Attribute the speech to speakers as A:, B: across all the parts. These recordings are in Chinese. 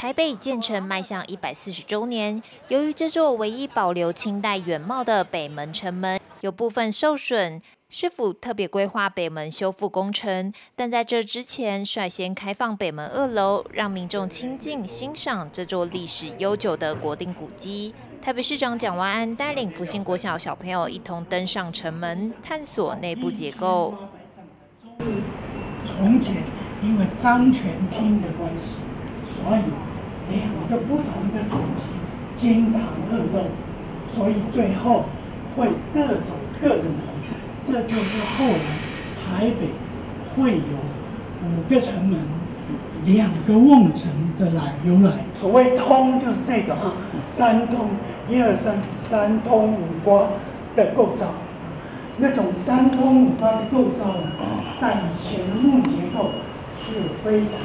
A: 台北建成迈向一百四十周年，由于这座唯一保留清代原貌的北门城门有部分受损，市府特别规划北门修复工程。但在这之前，率先开放北门二楼，让民众亲近欣赏这座历史悠久的国定古迹。台北市长蒋万安带领福星国小小朋友一同登上城门，探索内部结构。
B: 从前因为张全厅的关系，所以个不同的主题经常恶斗，所以最后会各走各的门。这就是后来台北会有五个城门、两个瓮城的来由来。所谓通就是这个哈，三通，一二三，三通五关的构造。那种三通五关的构造呢，在以前的木结构是非常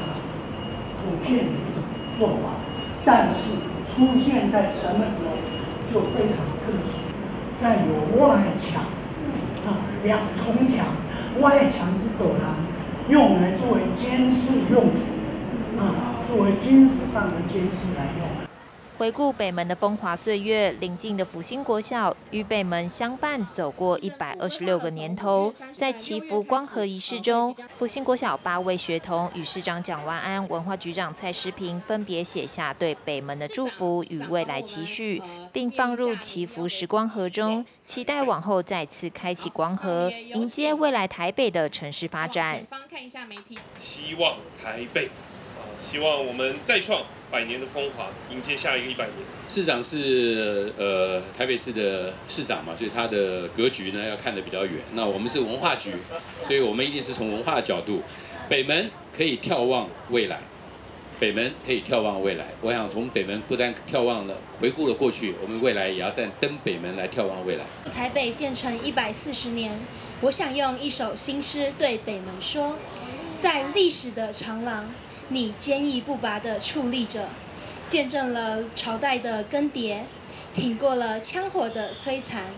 B: 普遍的一种做法，但是出现在城门楼就非常特殊，在有外墙啊，两重墙，外墙是走廊，用来作为监视用途。啊，作为军事上的监视来用。
A: 回顾北门的风华岁月，邻近的福星国小与北门相伴走过一百二十六个年头。在祈福光和仪式中，福星国小八位学童与市长蒋万安、文化局长蔡诗平分别写下对北门的祝福与未来期许，并放入祈福时光盒中，期待往后再次开启光盒，迎接未来台北的城市发展。
C: 希望台北。希望我们再创百年的风华，迎接下一个一百年。
D: 市长是呃台北市的市长嘛，所以他的格局呢要看得比较远。那我们是文化局，所以我们一定是从文化角度，北门可以眺望未来，北门可以眺望未来。我想从北门不但眺望了，回顾了过去，我们未来也要在登北门来眺望未来。
E: 台北建成一百四十年，我想用一首新诗对北门说，在历史的长廊。你坚毅不拔地矗立着，见证了朝代的更迭，挺过了枪火的摧残，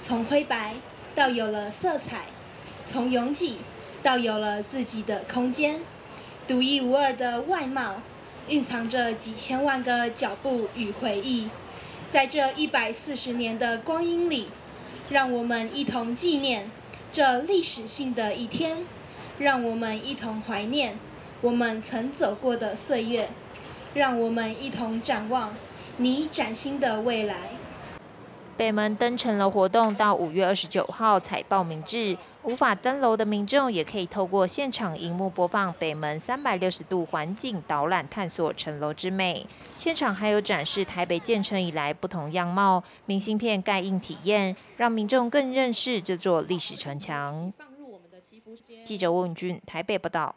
E: 从灰白到有了色彩，从拥挤到有了自己的空间，独一无二的外貌，蕴藏着几千万个脚步与回忆，在这一百四十年的光阴里，让我们一同纪念这历史性的一天，让我们一同怀念。我们曾走过的岁月，让我们一同展望你崭新的未来。
A: 北门登城楼活动到五月二十九号才报名制，无法登楼的民众也可以透过现场荧幕播放北门三百六十度环境导览，探索城楼之美。现场还有展示台北建成以来不同样貌明信片盖印体验，让民众更认识这座历史城墙。记者温俊台北报道。